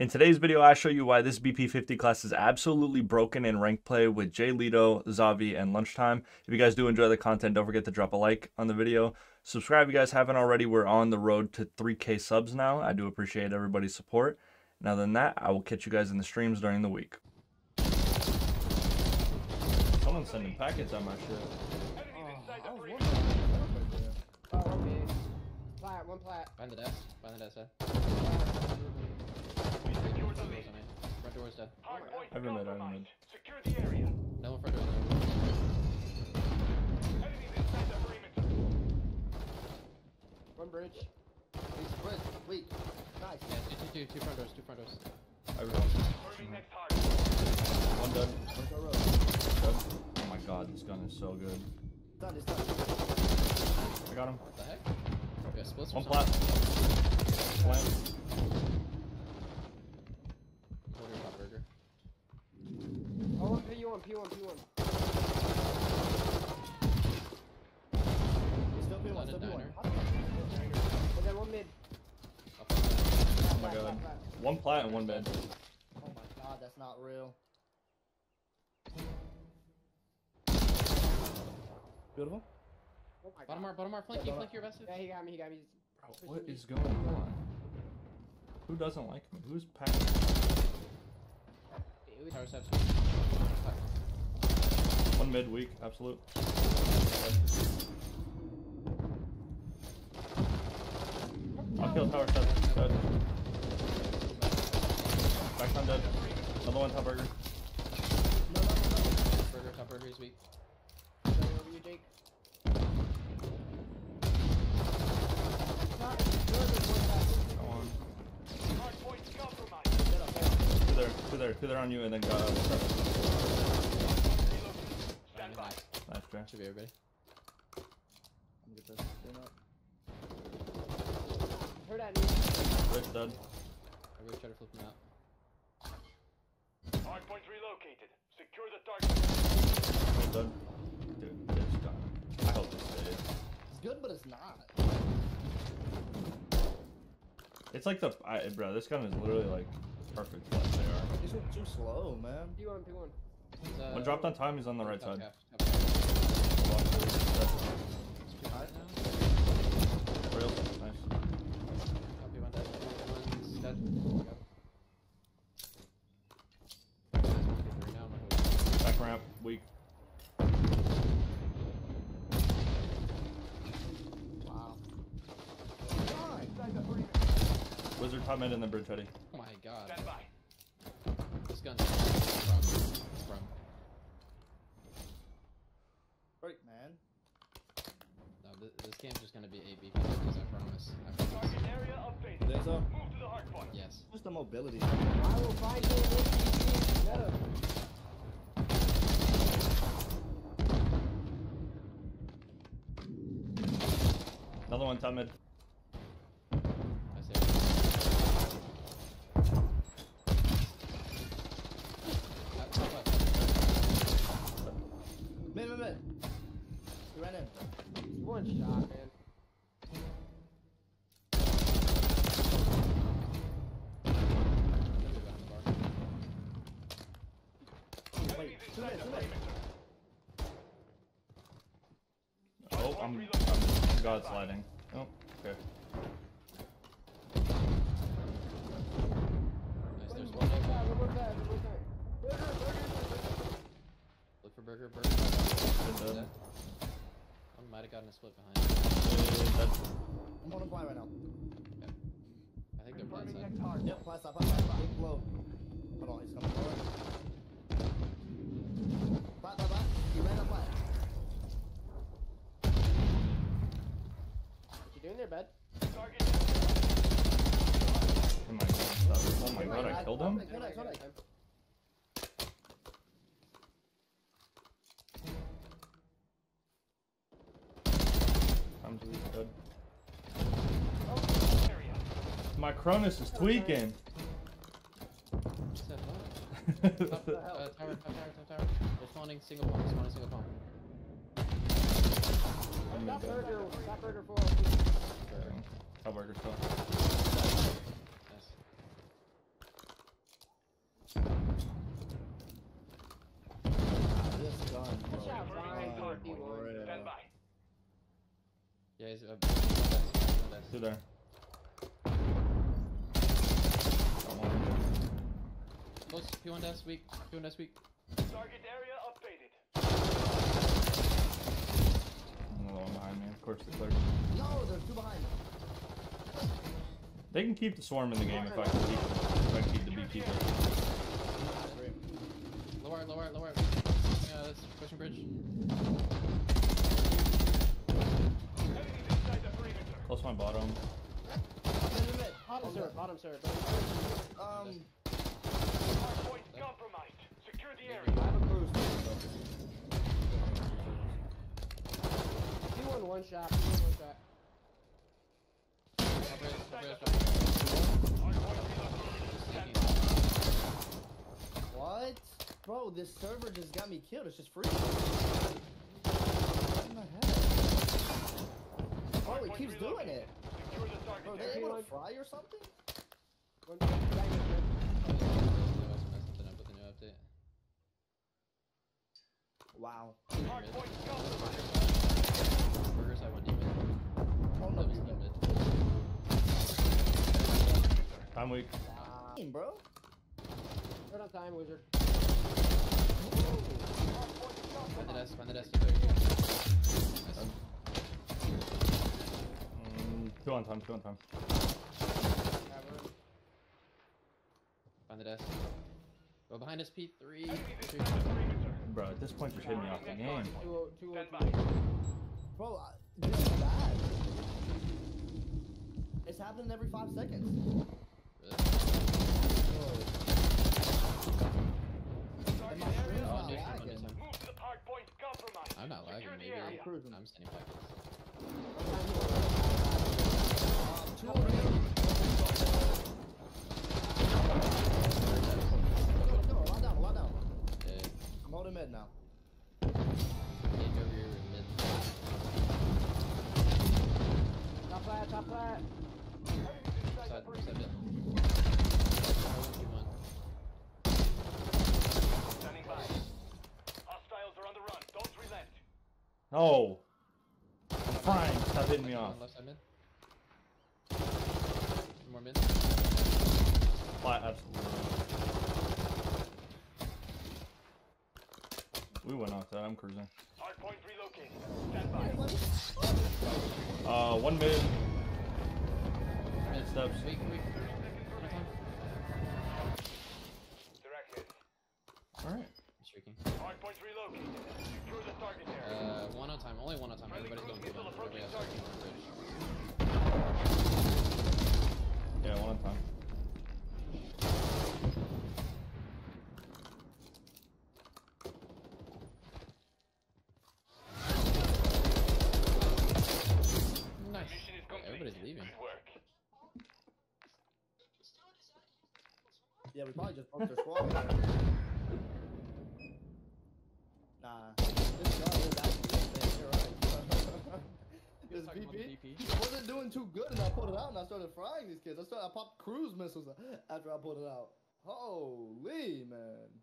In today's video, I show you why this BP50 class is absolutely broken in rank play with Jay Lito, Xavi, and Lunchtime. If you guys do enjoy the content, don't forget to drop a like on the video. Subscribe if you guys haven't already. We're on the road to 3K subs now. I do appreciate everybody's support. And other than that, I will catch you guys in the streams during the week. Someone's sending packets on my shit. Oh, okay. Plat, one plat. Behind the desk. Behind the desk, sir. Front door's dead. I haven't mid, I haven't mid. Secure the area. No one front door. Enemies inside the perimeter. One bridge. He's split. Weak. Nice. Yeah, two, two, two, two front doors, two front doors. Next target. One dead. Road. Dead. Oh my god, this gun is so good. Done. It's done. I got him. What the heck? Yeah, One plat. Plant. Order top burger. Oh, one P1, P1, P1. Still P1. Still P1. And then one mid. Up front side. Oh my god. One plat and one mid. Oh my god, that's not real. Beautiful. Oh my Bottom god. bottom art, flank you, flank your best. Yeah, he got me, he got me. What is going on? Who doesn't like me? Who's packing? Dude. Tower steps. One mid weak, absolute. I'll kill tower step. Dead. Back on dead. Another one top burger. Burger, top burger is weak. Over you, Jake. Go on. Hardpoint compromised. Two there, two there, two there on you, and then go. Uh, Stand by. Nice try. Should be everybody. I'm gonna get this. Clean up. Heard that knee. Rich dead. Everybody try to flip him out. Hardpoint relocated. Secure the target. One dead. Dude, this gun. I hope this stays. It's good, but it's not. It's like the, I, bro. This gun is literally like perfect for what they are. These are too slow, man. P1, P1. Uh, When dropped on time, he's on the right side. half, Wizard top mid and then bridge ready. Oh my god. Stand by. This gun's from, from. Break, man. No, th this game's just gonna be AB because I promise. I promise. Target area available. There's a Move to the hardpoint. Yes. just the mobility. I will find you in this Get him. Another one top mid. I see. it. Top left. Mid, mid, mid. He ran in. One shot, man. Could be behind the bar. Wait, two mid, two mid. Oh, I'm, I'm god sliding. Oh, okay. Nice, there's One one. more over. one more time, one more time. Burger, burger, burger. Look for burger, burger. Good Dead. dead. One might have gotten a split behind. Good. I'm on a blind right now. I think they're blind side. next target. Yep, flat stop, flat stop. Big. Hold on, he's coming forward. Flat, flat, flat. He ran up flat. What you doing there, bud? Oh my god. Oh my god, I killed him? Good night, good night. I'm just dead. Area. My Cronus is tweaking. Step up. Top, uh, tower, top tower, top tower. They're spawning single pump, spawning single pump. Stop burger, stop burger for everything. Hub worker still. Yeah, he's up. Still there. Close, P1 desk, weak, P1 desk, weak. Target area I'm a little behind me. Of course, they're. No, there's two behind me. They can keep the swarm in the game if I can keep if I can keep the beekeeper. Lower, lower, lower. Yeah, that's pushing bridge. Enemies inside the perimeter. Close my bottom. Bottom sir, bottom sir. Um, Hardpoint compromised. Secure the I have a cruise. One shot. P1 one shot. What? Bro, this server just got me killed. It's just free. What in the heck? Bro, it keeps doing it. Bro, target they area. able to fry or something? One shot. Diamond, sir. Something up with the new update. Wow. Hardpoint compromised. Burgers, I went deep mid. Oh no, That was you deep mid. Time weak. Damn, bro. Right on time, wizard. Find the desk, find the desk. There. Nice. Mm, two on time. Two on time. Find the desk. Go behind us, P3. Enemies inside the perimeter. Bro, at this point, just hit me off the game. Two oh two Stand by. two. Bro, I, this is bad. It's happening every five seconds. Really? And Target my area screen's Oh, not new time, lagging. new time. Move to the hardpoint compromised. I'm not lagging, the maybe. area. Cruising. I'm sending packets. The run. Don't. No. I'm fine. Stop hitting me off. Left side mid. Two more mid. Absolutely. We went off that. I'm cruising. Hardpoint relocated. Stand by. Uh, one mid. All right. I'm streaking. Uh, one on time. Only one on time. Everybody's going cruise P1. missile Everybody else approaching going P1 bridge. Yeah, one on time. Nice. Mission is complete. Everybody's leaving. Good work. Yeah, we probably just broke their squad. nah. This gun is actually insane. You're right. This talking BP, BP? wasn't doing too good, and I pulled it out, and I started frying these kids. I started, I popped cruise missiles after I pulled it out. Holy man.